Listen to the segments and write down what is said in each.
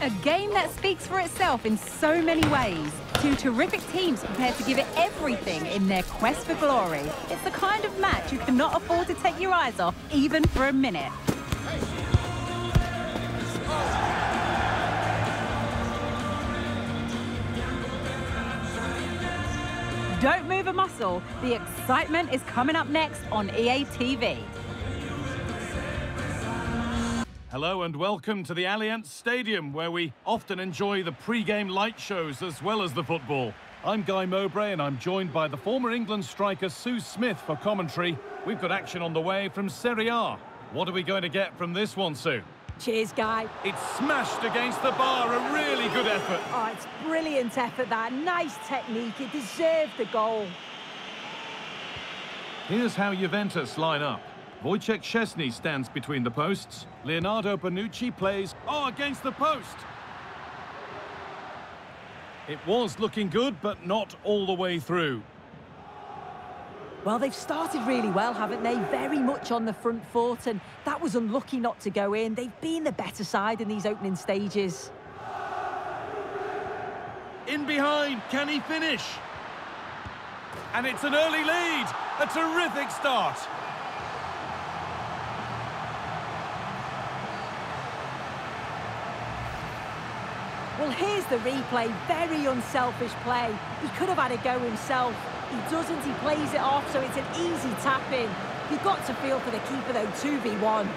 A game that speaks for itself in so many ways. Two terrific teams prepared to give it everything in their quest for glory. It's the kind of match you cannot afford to take your eyes off, even for a minute. Don't move a muscle. The excitement is coming up next on EA TV. Hello and welcome to the Allianz Stadium, where we often enjoy the pre-game light shows as well as the football. I'm Guy Mowbray and I'm joined by the former England striker Sue Smith for commentary. We've got action on the way from Serie A. What are we going to get from this one, Sue? Cheers, Guy. It's smashed against the bar, a really good effort. Oh, it's brilliant effort, that. Nice technique. It deserved the goal. Here's how Juventus line up. Wojciech Szczesny stands between the posts. Leonardo Bonucci plays... Oh, against the post! It was looking good, but not all the way through. Well, they've started really well, haven't they? Very much on the front foot, and that was unlucky not to go in. They've been the better side in these opening stages. In behind, can he finish? And it's an early lead. A terrific start. Well, here's the replay. Very unselfish play. He could have had a go himself. He doesn't. He plays it off, so it's an easy tap-in. You've got to feel for the keeper, though, 2v1.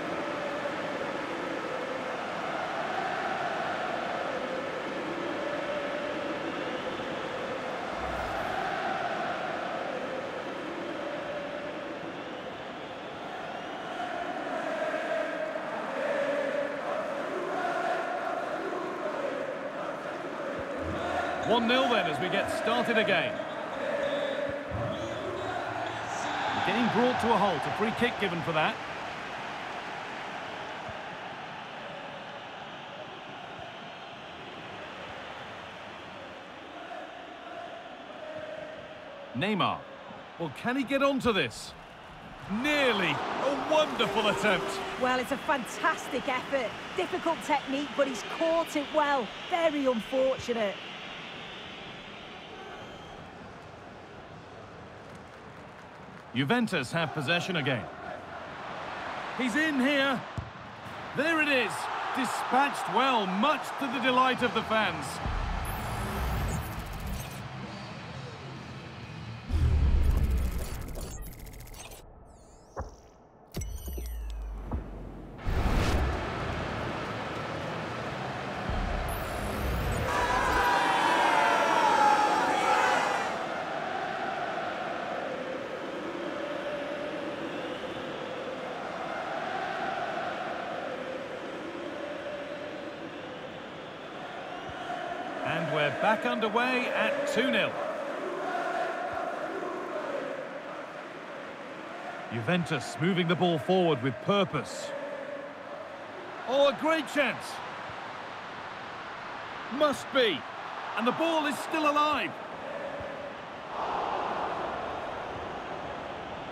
One 0 then as we get started again. Getting brought to a halt, a free kick given for that. Neymar. Well, can he get onto this? Nearly. A wonderful attempt. Well, it's a fantastic effort. Difficult technique, but he's caught it well. Very unfortunate. Juventus have possession again. He's in here. There it is. Dispatched well, much to the delight of the fans. And we're back underway at 2-0. Juventus moving the ball forward with purpose. Oh, a great chance. Must be. And the ball is still alive.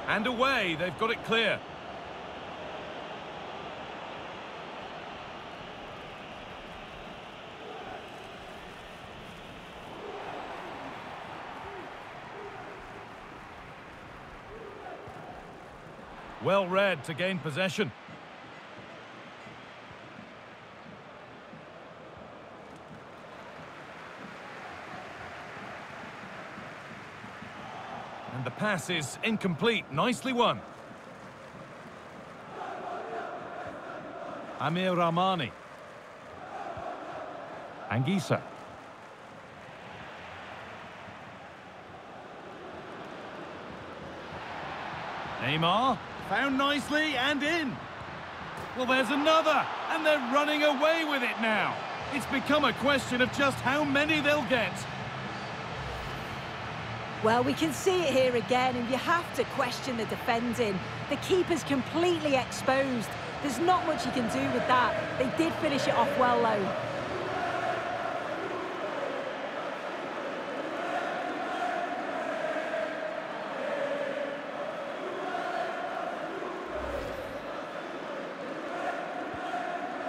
And away, they've got it clear. Well read to gain possession. And the pass is incomplete. Nicely won. Amir Rahmani. Anguissa. Neymar. Found nicely and in. Well, there's another, and they're running away with it now. It's become a question of just how many they'll get. Well, we can see it here again, and you have to question the defending. The keeper's completely exposed. There's not much you can do with that. They did finish it off well, though.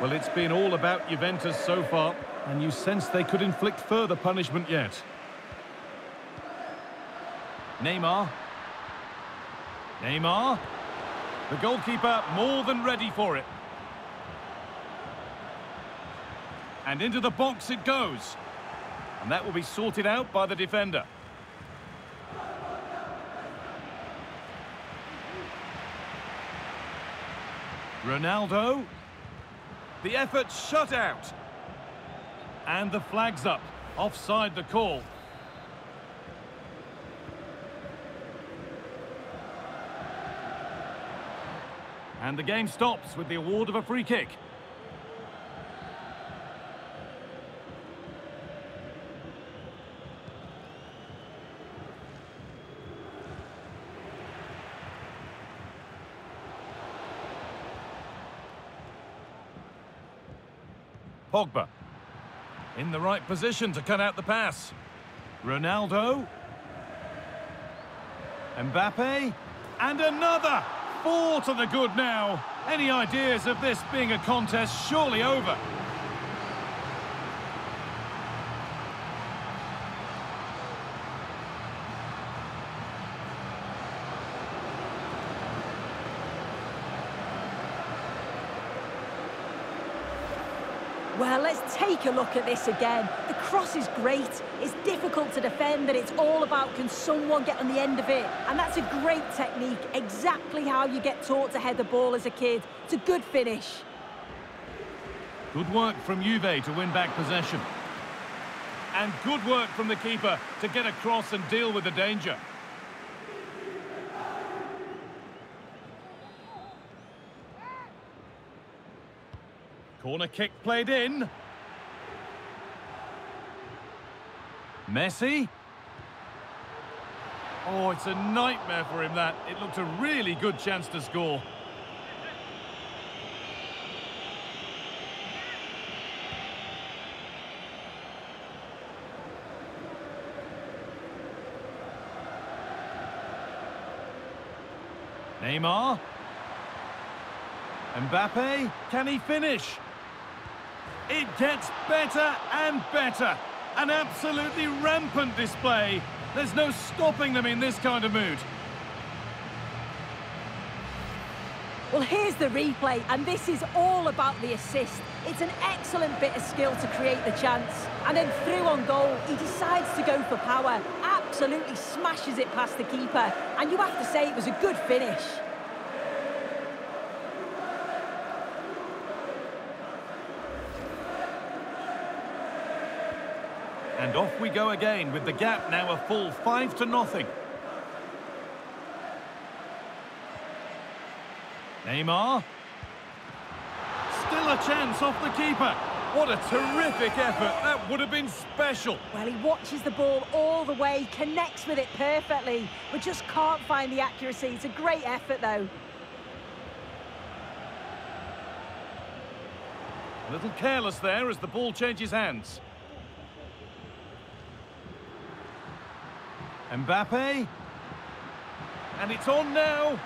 Well, it's been all about Juventus so far, and you sense they could inflict further punishment yet. Neymar. Neymar. The goalkeeper more than ready for it. And into the box it goes. And that will be sorted out by the defender. Ronaldo. The effort shut out. And the flag's up. Offside the call. And the game stops with the award of a free kick. Pogba. In the right position to cut out the pass. Ronaldo. Mbappe. And another! Four to the good now. Any ideas of this being a contest surely over? Well, let's take a look at this again. The cross is great. It's difficult to defend, and it's all about can someone get on the end of it. And that's a great technique, exactly how you get taught to head the ball as a kid. It's a good finish. Good work from Juve to win back possession. And good work from the keeper to get across and deal with the danger. Corner kick played in. Messi. Oh, it's a nightmare for him, that. It looked a really good chance to score. Neymar. Mbappe, can he finish? It gets better and better. An absolutely rampant display. There's no stopping them in this kind of mood. Well, here's the replay, and this is all about the assist. It's an excellent bit of skill to create the chance. And then through on goal, he decides to go for power. Absolutely smashes it past the keeper. And you have to say it was a good finish. And off we go again with the gap now a full five to nothing. Neymar. Still a chance off the keeper. What a terrific effort. That would have been special. Well, he watches the ball all the way, connects with it perfectly, but just can't find the accuracy. It's a great effort, though. A little careless there as the ball changes hands. Mbappe. And it's on now.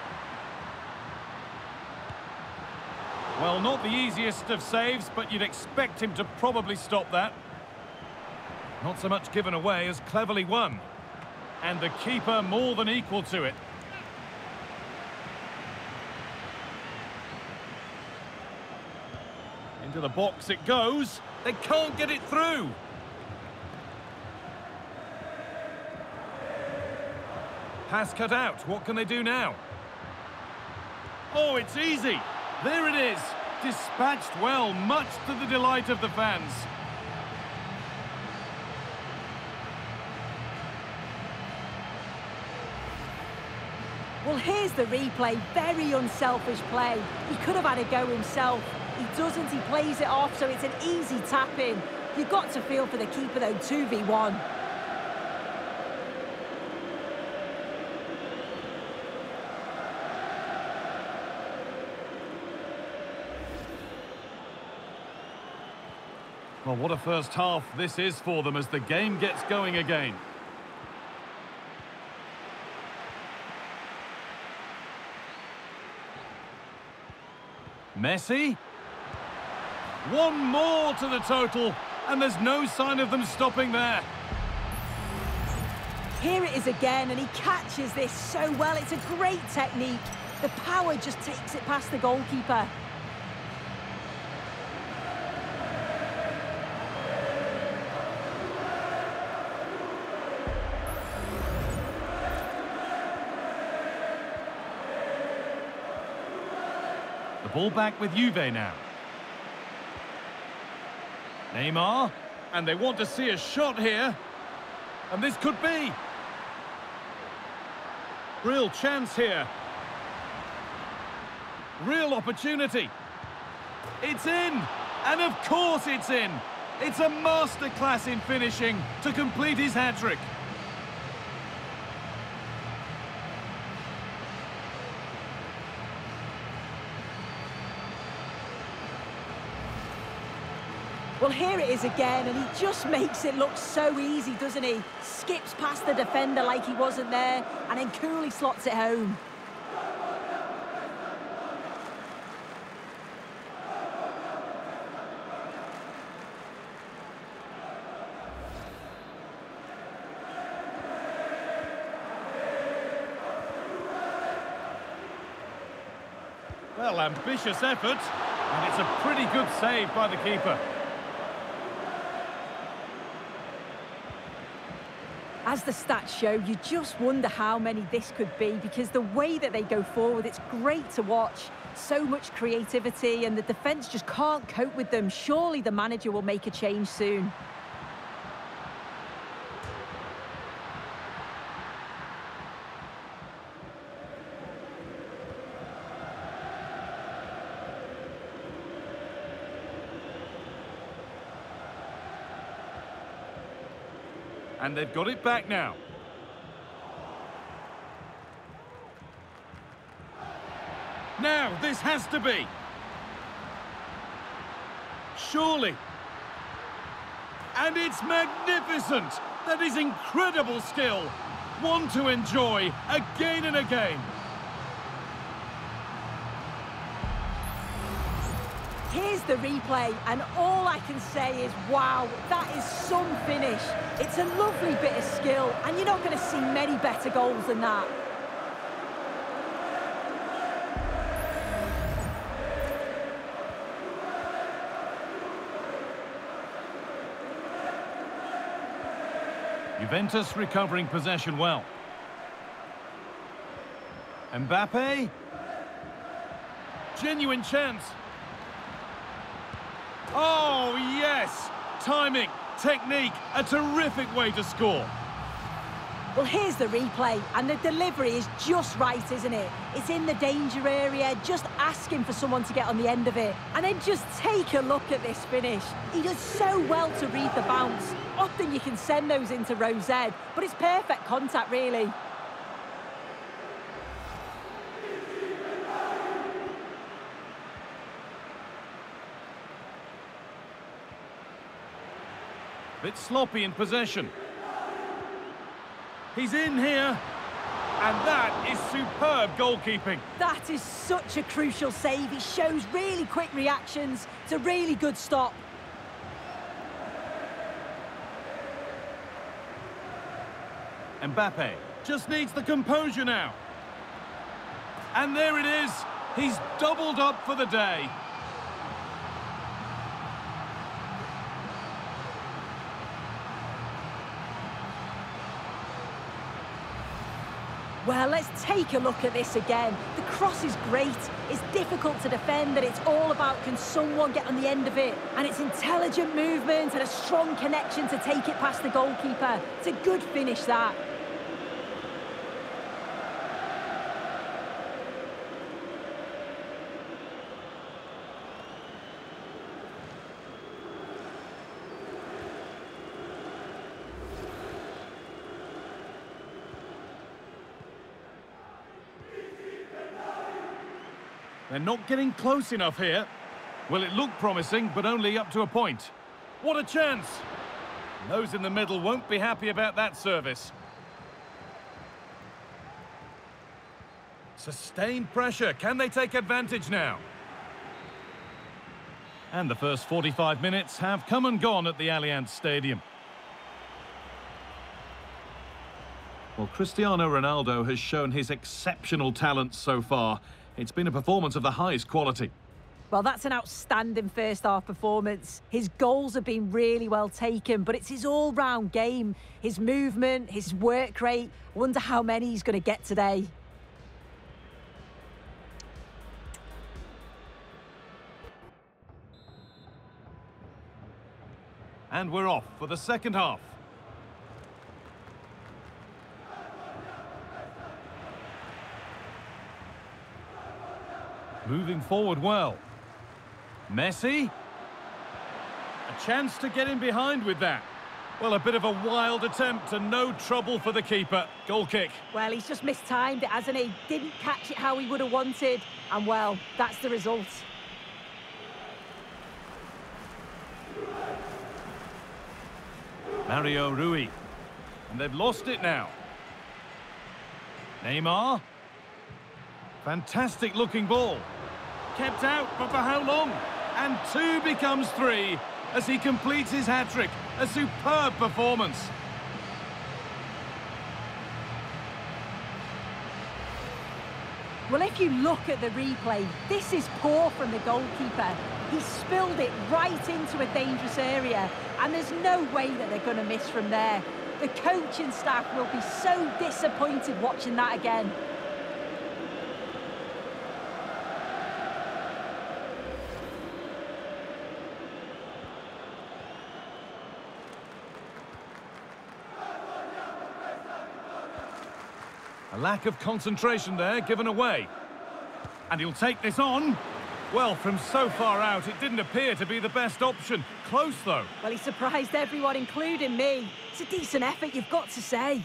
Well, not the easiest of saves, but you'd expect him to probably stop that. Not so much given away as cleverly won. And the keeper more than equal to it. Into the box it goes. They can't get it through. Pass cut out. What can they do now? Oh, it's easy. There it is. Dispatched well, much to the delight of the fans. Well, here's the replay. Very unselfish play. He could have had a go himself. He doesn't. He plays it off, so it's an easy tap-in. You've got to feel for the keeper, though, 2v1. Well, what a first half this is for them as the game gets going again. Messi. One more to the total, and there's no sign of them stopping there. Here it is again, and he catches this so well. It's a great technique. The power just takes it past the goalkeeper. Ball back with Juve now. Neymar, and they want to see a shot here. And this could be. Real chance here. Real opportunity. It's in! And of course it's in! It's a masterclass in finishing to complete his hat-trick. Well, here it is again, and he just makes it look so easy, doesn't he? Skips past the defender like he wasn't there, and then coolly slots it home. Well, ambitious effort, and it's a pretty good save by the keeper. As the stats show, you just wonder how many this could be because the way that they go forward, it's great to watch. So much creativity and the defence just can't cope with them. Surely the manager will make a change soon. And they've got it back now. Now, this has to be. Surely. And it's magnificent. That is incredible skill. One to enjoy again and again. Here's the replay, and all I can say is, wow, that is some finish. It's a lovely bit of skill, and you're not going to see many better goals than that. Juventus recovering possession well. Mbappe. Genuine chance. Oh, yes! Timing, technique, a terrific way to score. Well, here's the replay, and the delivery is just right, isn't it? It's in the danger area, just asking for someone to get on the end of it. And then just take a look at this finish. He does so well to read the bounce. Often you can send those into Z, but it's perfect contact, really. Bit sloppy in possession. He's in here. And that is superb goalkeeping. That is such a crucial save. He shows really quick reactions. It's a really good stop. Mbappe just needs the composure now. And there it is. He's doubled up for the day. Well, let's take a look at this again. The cross is great. It's difficult to defend, and it's all about can someone get on the end of it. And it's intelligent movement and a strong connection to take it past the goalkeeper. It's a good finish, that. They're not getting close enough here. Well, it looked promising, but only up to a point. What a chance! Those in the middle won't be happy about that service. Sustained pressure. Can they take advantage now? And the first 45 minutes have come and gone at the Allianz Stadium. Well, Cristiano Ronaldo has shown his exceptional talent so far. It's been a performance of the highest quality. Well, that's an outstanding first half performance. His goals have been really well taken, but it's his all-round game, his movement, his work rate. I wonder how many he's going to get today. And we're off for the second half. Moving forward well. Messi. A chance to get in behind with that. Well, a bit of a wild attempt and no trouble for the keeper. Goal kick. Well, he's just mistimed it, hasn't he? Didn't catch it how he would have wanted. And, well, that's the result. Mario Rui. And they've lost it now. Neymar. Fantastic looking ball. Kept out, but for how long? And two becomes three as he completes his hat-trick. A superb performance. Well, if you look at the replay, this is poor from the goalkeeper. He spilled it right into a dangerous area, and there's no way that they're going to miss from there. The coaching staff will be so disappointed watching that again. A lack of concentration there, given away. And he'll take this on. Well, from so far out, it didn't appear to be the best option. Close, though. Well, he surprised everyone, including me. It's a decent effort, you've got to say.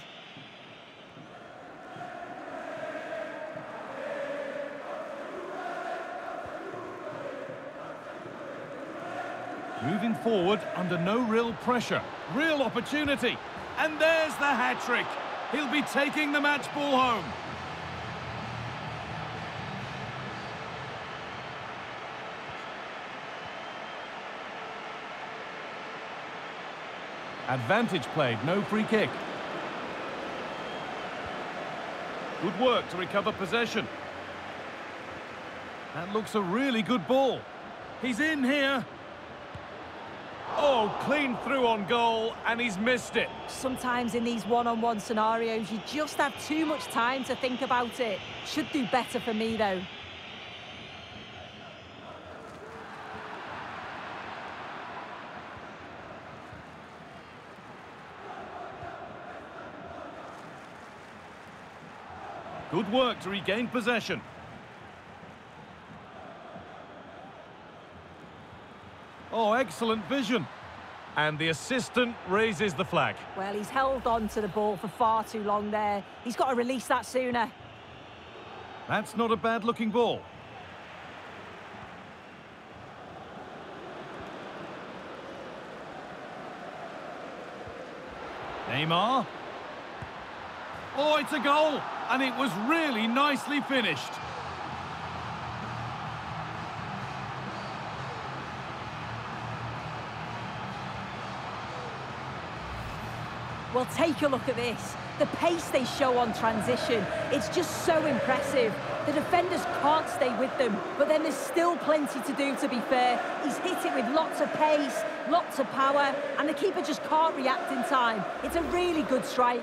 Moving forward under no real pressure. Real opportunity. And there's the hat-trick. He'll be taking the match ball home. Advantage played, no free kick. Good work to recover possession. That looks a really good ball. He's in here. Oh, clean through on goal, and he's missed it. Sometimes in these one-on-one -on -one scenarios, you just have too much time to think about it. Should do better for me, though. Good work to regain possession. Oh, excellent vision. And the assistant raises the flag. Well, he's held on to the ball for far too long there. He's got to release that sooner. That's not a bad-looking ball. Neymar. Oh, it's a goal! And it was really nicely finished. Well, take a look at this. The pace they show on transition, it's just so impressive. The defenders can't stay with them, but then there's still plenty to do, to be fair. He's hit it with lots of pace, lots of power, and the keeper just can't react in time. It's a really good strike.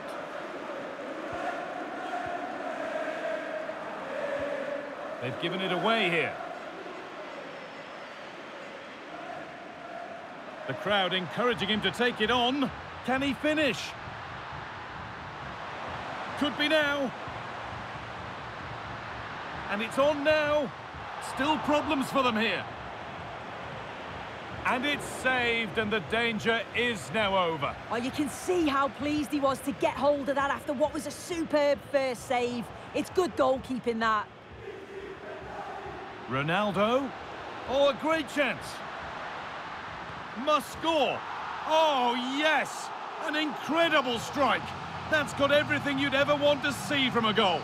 They've given it away here. The crowd encouraging him to take it on. Can he finish? Could be now. And it's on now. Still problems for them here. And it's saved, and the danger is now over. Well, you can see how pleased he was to get hold of that after what was a superb first save. It's good goalkeeping, that. Ronaldo. Oh, a great chance. Must score. Oh, yes. An incredible strike. That's got everything you'd ever want to see from a goal.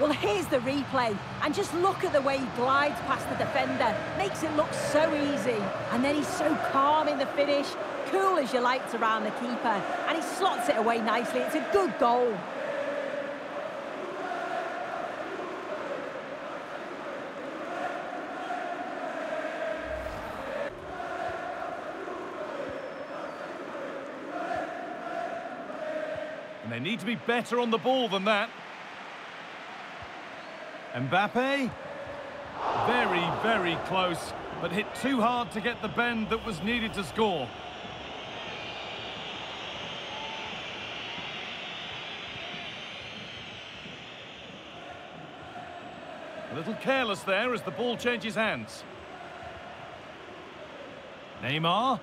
Well, here's the replay. And just look at the way he glides past the defender. Makes it look so easy. And then he's so calm in the finish. Cool as you like around the keeper. And he slots it away nicely. It's a good goal. And they need to be better on the ball than that. Mbappe. Very, very close, but hit too hard to get the bend that was needed to score. A little careless there as the ball changes hands. Neymar.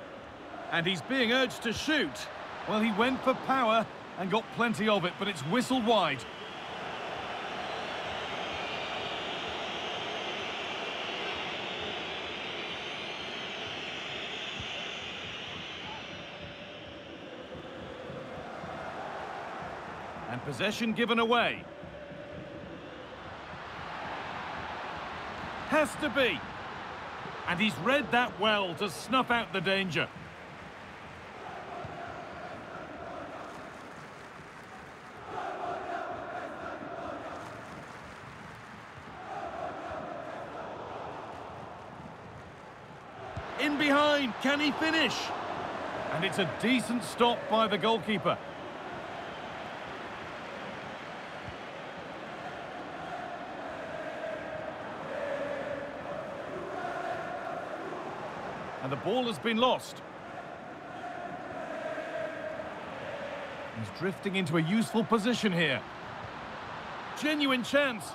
And he's being urged to shoot. Well, he went for power and got plenty of it, but it's whistled wide. And possession given away. Has to be. And he's read that well to snuff out the danger. In behind, can he finish? And it's a decent stop by the goalkeeper. And the ball has been lost. He's drifting into a useful position here. Genuine chance.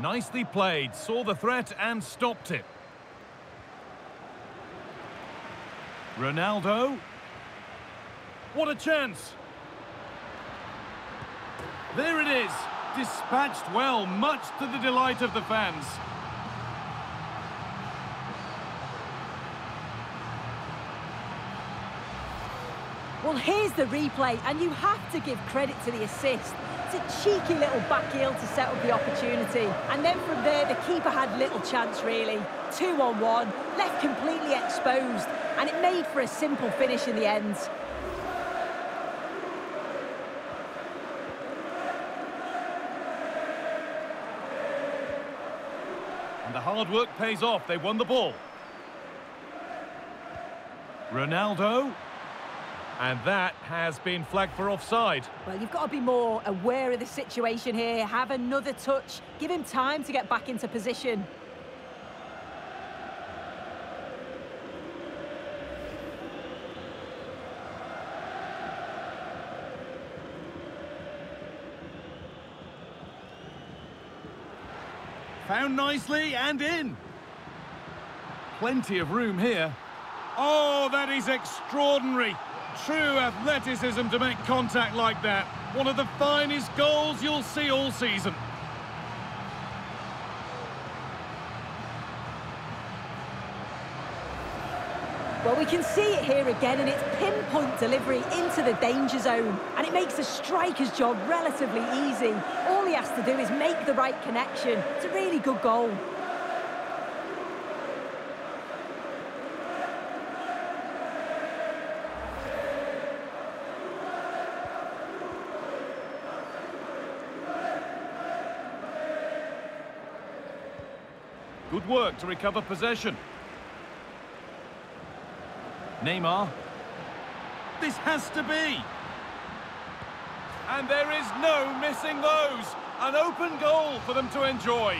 Nicely played, saw the threat and stopped it. Ronaldo. What a chance. There it is. Dispatched well, much to the delight of the fans. Well, here's the replay, and you have to give credit to the assist. A cheeky little back heel to set up the opportunity. And then from there, the keeper had little chance, really. Two on one, left completely exposed, and it made for a simple finish in the end. And the hard work pays off. They won the ball. Ronaldo. And that has been flagged for offside. Well, you've got to be more aware of the situation here. Have another touch. Give him time to get back into position. Found nicely and in. Plenty of room here. Oh, that is extraordinary. True athleticism to make contact like that. One of the finest goals you'll see all season. Well, we can see it here again, and it's pinpoint delivery into the danger zone. And it makes the striker's job relatively easy. All he has to do is make the right connection. It's a really good goal. Work to recover possession. Neymar. This has to be. And there is no missing those. An open goal for them to enjoy.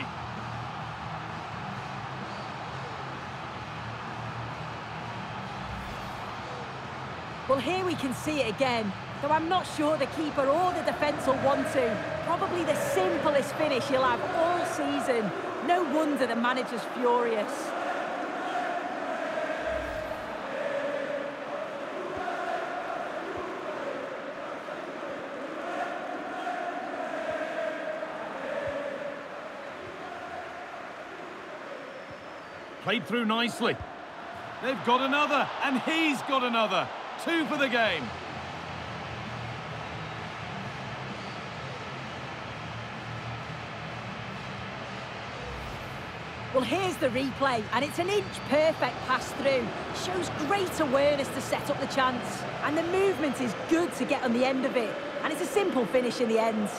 Well, here we can see it again. Though I'm not sure the keeper or the defence will want to. Probably the simplest finish you'll have all season. No wonder the manager's furious. Played through nicely. They've got another, and he's got another. Two for the game. Well, here's the replay, and it's an inch-perfect pass through. Shows great awareness to set up the chance. And the movement is good to get on the end of it. And it's a simple finish in the end.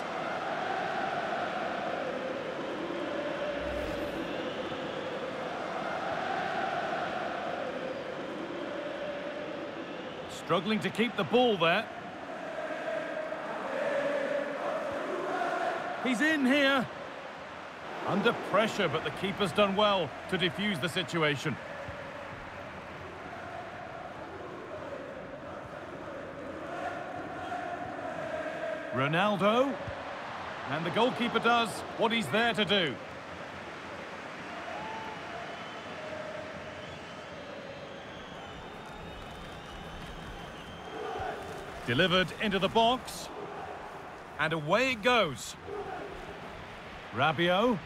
Struggling to keep the ball there. He's in here. Under pressure, but the keeper's done well to defuse the situation. Ronaldo. And the goalkeeper does what he's there to do. Delivered into the box. And away it goes. Rabiot.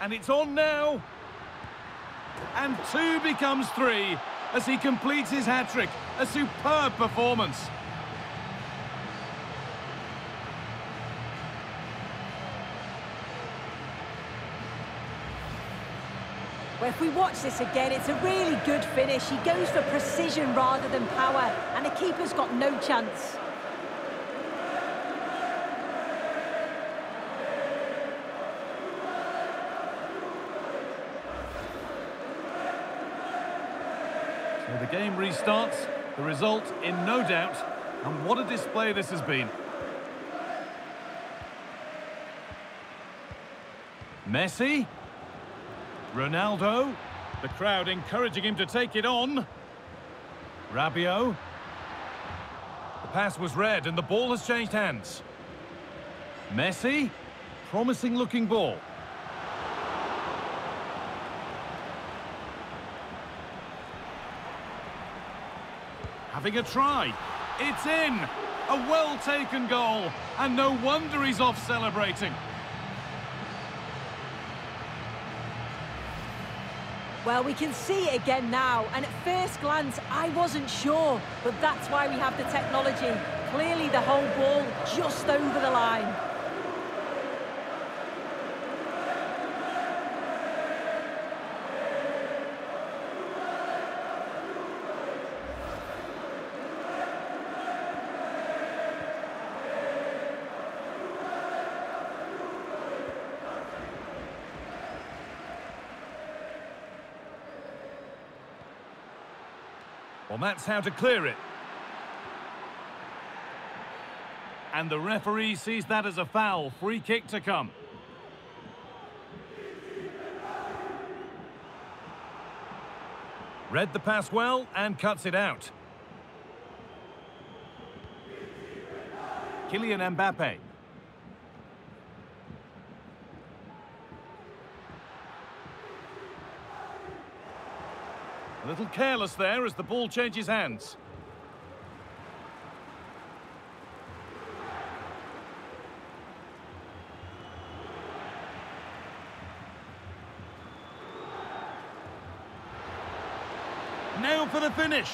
And it's on now. And two becomes three as he completes his hat-trick. A superb performance. Well, if we watch this again, it's a really good finish. He goes for precision rather than power, and the keeper's got no chance. So the game restarts, the result in no doubt, and what a display this has been. Messi. Ronaldo. The crowd encouraging him to take it on. Rabiot. The pass was read and the ball has changed hands. Messi. Promising looking ball. Having a try. It's in. A well-taken goal. And no wonder he's off celebrating. Well, we can see it again now, and at first glance, I wasn't sure, but that's why we have the technology. Clearly the whole ball just over the line. Well, that's how to clear it. And the referee sees that as a foul. Free kick to come. Read the pass well and cuts it out. Kylian Mbappe. Little careless there as the ball changes hands. Now for the finish.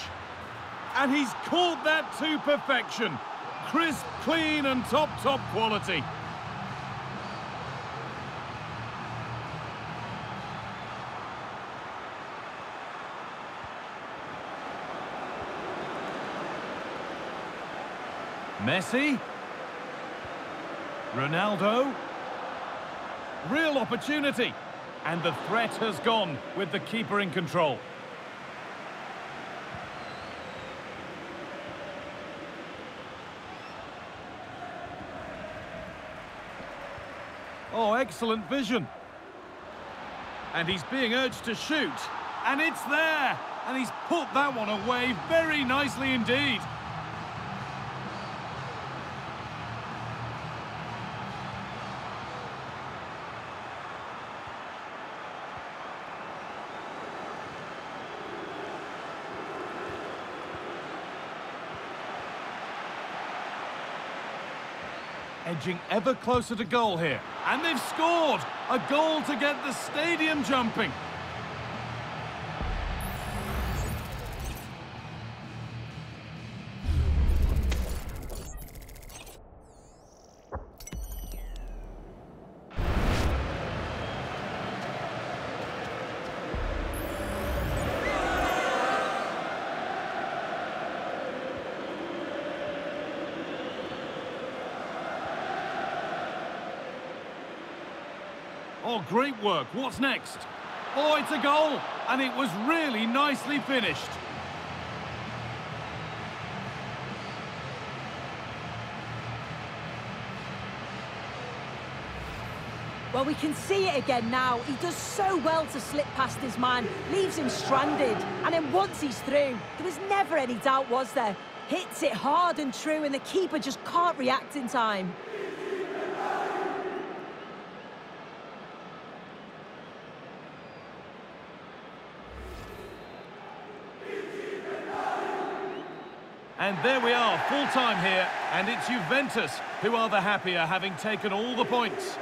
And he's caught that to perfection. Crisp, clean and top, top quality. Messi. Ronaldo. Real opportunity. And the threat has gone with the keeper in control. Oh, excellent vision. And he's being urged to shoot. And it's there. And he's put that one away very nicely indeed. Edging ever closer to goal here. And they've scored! A goal to get the stadium jumping. Great work. What's next? Oh, it's a goal. And it was really nicely finished. Well, we can see it again now. He does so well to slip past his man, leaves him stranded. And then once he's through, there was never any doubt, was there? Hits it hard and true, and the keeper just can't react in time. And there we are, full time here, and it's Juventus who are the happier, having taken all the points.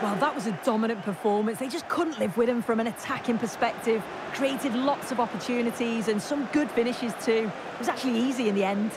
Well, that was a dominant performance. They just couldn't live with him from an attacking perspective. Created lots of opportunities and some good finishes too. It was actually easy in the end.